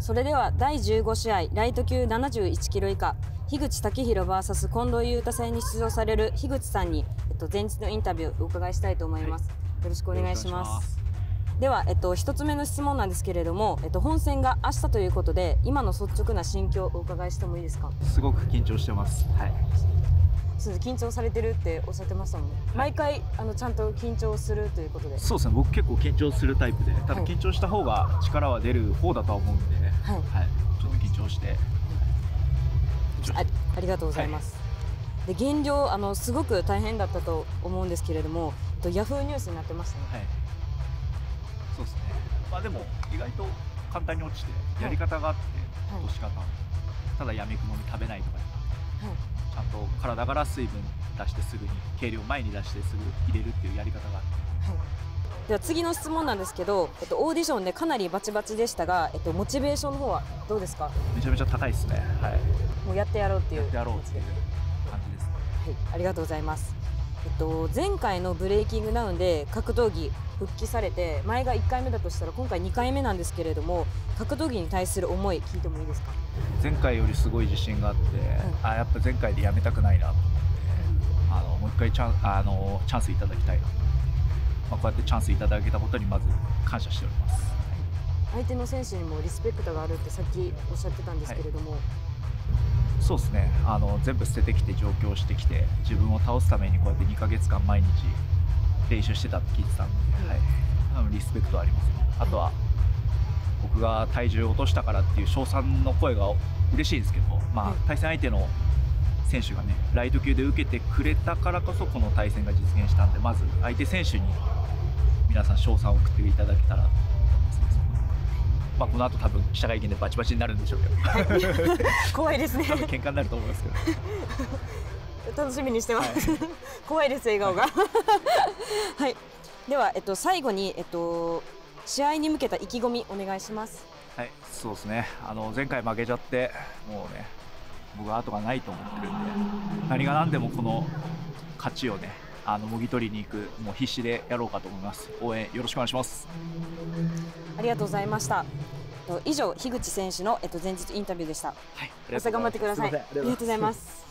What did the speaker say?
それでは第15試合ライト級71キロ以下樋口武弘 VS 近藤裕太戦に出場される樋口さんに、えっと、前日のインタビューをお伺いしたいと思います、はい、よろしくお願いします。では、えっと、一つ目の質問なんですけれども、えっと、本戦が明日ということで今の率直な心境をお伺いしてもいいですか？すごく緊張してます。はいそう緊張されてるっておっしゃってましたもん。ね、はい、毎回あのちゃんと緊張するということで。そうですね僕結構緊張するタイプでただ緊張した方が力は出る方だとは思うんで、はい、はい、ちょっと緊張して、あありがとうございます、で減量あのすごく大変だったと思うんですけれどもとヤフーニュースになってましたね、はい、そうですね。まあでも意外と簡単に落ちてやり方があって、落とし方、ただやみくもに食べないとか、はいゃんと体から水分出してすぐに計量前に出してすぐ入れるっていうやり方があって、はい、では次の質問なんですけど、えっと、オーディションでかなりバチバチでしたが、えっと、モチベーションの方はどうですか？めちゃめちゃ高いですね。はい。もうやってやろうっていう。やってやろうっていう感じです、はい。ありがとうございます。えっと、前回のブレイキングダウンで格闘技復帰されて前が1回目だとしたら今回2回目なんですけれども格闘技に対する思い聞いてもいいですか？前回よりすごい自信があって、あやっぱ前回でやめたくないなと思って、あのもう一回チャンあのチャンスいただきたいなとまあ、こうやってチャンスいただけたことにまず感謝しております、相手の選手にもリスペクトがあるってさっきおっしゃってたんですけれども、はいそうですね。あの全部捨ててきて上京してきて自分を倒すためにこうやって2か月間毎日練習してたって聞いてたんで、はい、リスペクトありますね。あとは僕が体重を落としたからっていう称賛の声が嬉しいですけど、まあ、対戦相手の選手がねライト級で受けてくれたからこそこの対戦が実現したんでまず相手選手に皆さん称賛を送っていただけたら。まあ、この後多分記者会見でバチバチになるんでしょうけど。怖いですね。喧嘩になると思いますけど。楽しみにしてます、はい、怖いです笑顔が。はい。では、えっと、最後に、えっと、試合に向けた意気込みお願いします。はい。そうですね。あの前回負けちゃってもうね僕は後がないと思ってるんで何が何でもこの勝ちをねあのもぎ取りに行くもう必死でやろうかと思います。応援よろしくお願いします。ありがとうございました。以上樋口選手の、えっと、前日インタビューでした。はい明日頑張ってください。ありがとうございます